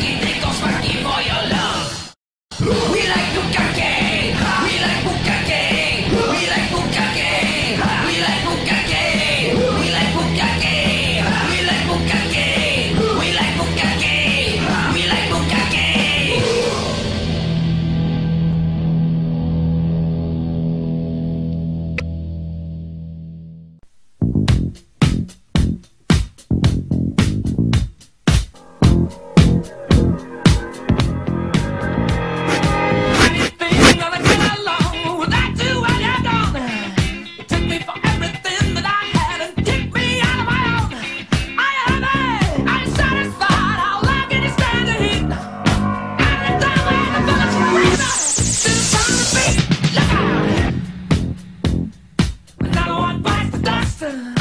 Sparky for your love. We like to Dukake. fun.